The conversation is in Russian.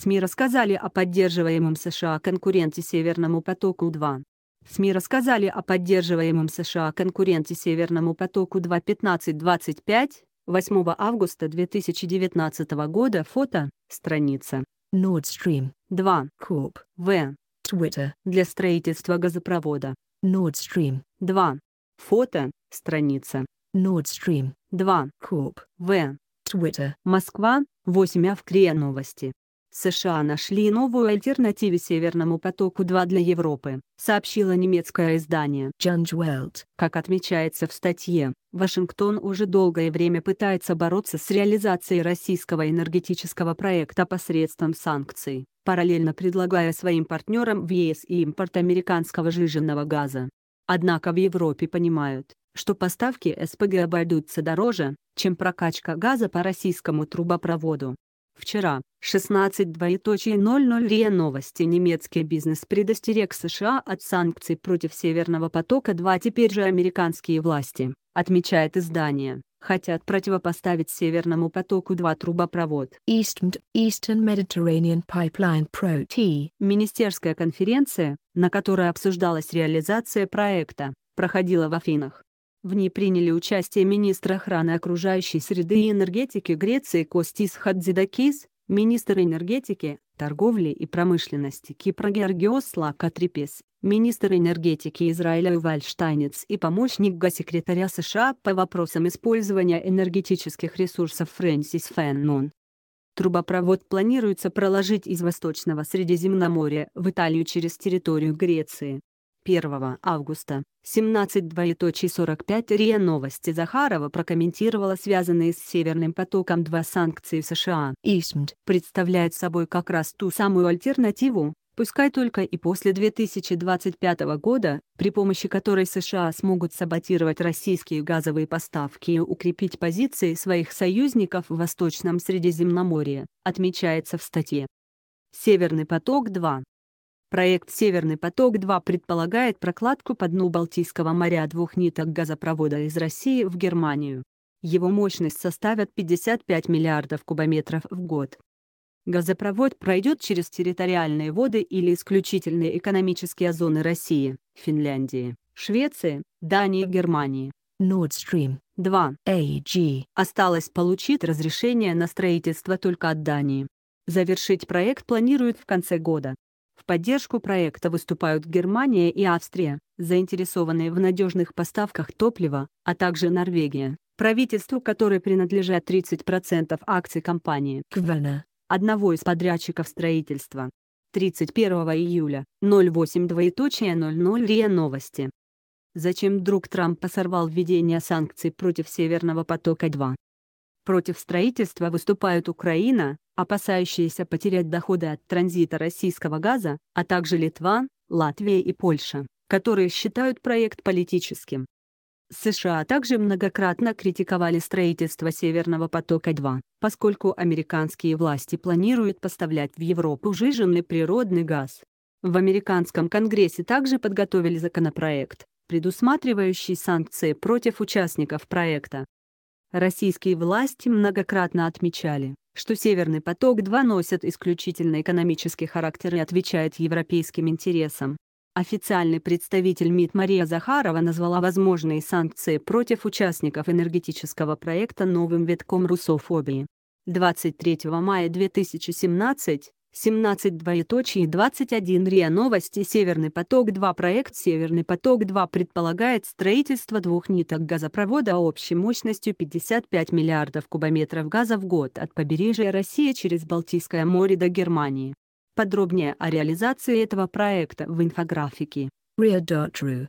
СМИ рассказали о поддерживаемом США конкуренте Северному потоку-2. СМИ рассказали о поддерживаемом США конкуренте Северному потоку-2 1525, 8 августа 2019 года фото, страница. Nord Stream 2. Corp. В. Twitter Для строительства газопровода. Nord Stream 2. Фото, страница. Nord Stream 2. Corp. В. Twitter Москва, 8 Авкрия новости. США нашли новую альтернативу Северному потоку-2 для Европы, сообщило немецкое издание. Jungwelt Как отмечается в статье, Вашингтон уже долгое время пытается бороться с реализацией российского энергетического проекта посредством санкций, параллельно предлагая своим партнерам в ЕС и импорт американского жиженного газа. Однако в Европе понимают, что поставки СПГ обойдутся дороже, чем прокачка газа по российскому трубопроводу. Вчера, 16.00 РИА Новости. Немецкий бизнес предостерег США от санкций против Северного потока-2 теперь же американские власти, отмечает издание, хотят противопоставить Северному потоку-2 трубопровод. Eastern Eastern Mediterranean Pipeline Pro T. Министерская конференция, на которой обсуждалась реализация проекта, проходила в Афинах. В ней приняли участие министр охраны окружающей среды и энергетики Греции Костис Хадзидакис, министр энергетики, торговли и промышленности Кипра Георгиос Лакатрипес, министр энергетики Израиля Юваль Штайнец и помощник госсекретаря США по вопросам использования энергетических ресурсов Фрэнсис Феннон. Трубопровод планируется проложить из Восточного Средиземноморья в Италию через территорию Греции. 1 августа, 17.45 РИА Новости. Захарова прокомментировала связанные с Северным потоком-2 санкции США. Eastmed Представляют собой как раз ту самую альтернативу, пускай только и после 2025 года, при помощи которой США смогут саботировать российские газовые поставки и укрепить позиции своих союзников в Восточном Средиземноморье, отмечается в статье. Северный поток-2 Проект «Северный поток-2» предполагает прокладку по дну Балтийского моря двух ниток газопровода из России в Германию. Его мощность составит 55 миллиардов кубометров в год. Газопровод пройдет через территориальные воды или исключительные экономические зоны России, Финляндии, Швеции, Дании и Германии. Nord Stream 2. AG Осталось получить разрешение на строительство только от Дании. Завершить проект планируют в конце года. В поддержку проекта выступают Германия и Австрия, заинтересованные в надежных поставках топлива, а также Норвегия, правительству которой принадлежат 30% акций компании, Kvenna одного из подрядчиков строительства. 31 июля, 08 двоеточие 00 РИА Новости. Зачем друг Трампа сорвал введение санкций против Северного потока-2? Против строительства выступают Украина, опасающиеся потерять доходы от транзита российского газа, а также Литва, Латвия и Польша, которые считают проект политическим. США также многократно критиковали строительство Северного потока-2, поскольку американские власти планируют поставлять в Европу жиженный природный газ. В американском Конгрессе также подготовили законопроект, предусматривающий санкции против участников проекта. Российские власти многократно отмечали, что Северный поток-2 носит исключительно экономический характер и отвечает европейским интересам. Официальный представитель МИД Мария Захарова назвала возможные санкции против участников энергетического проекта новым витком русофобии. 23 мая 2017, 17 двоеточие 21 РИА Новости Северный поток-2 Проект Северный поток-2 предполагает строительство двух ниток газопровода общей мощностью 55 миллиардов кубометров газа в год от побережья России через Балтийское море до Германии. Подробнее о реализации этого проекта в инфографике. Ria.ru